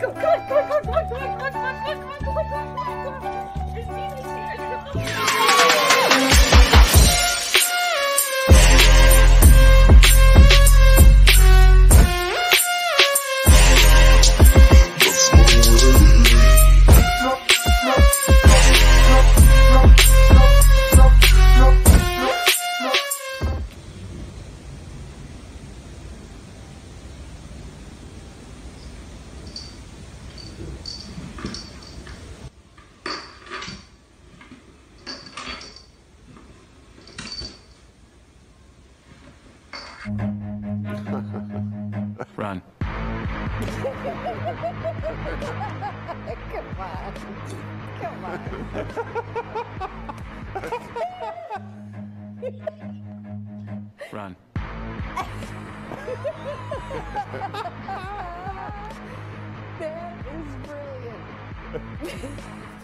go, go. Run. Come on. Come on. Run. that is brilliant.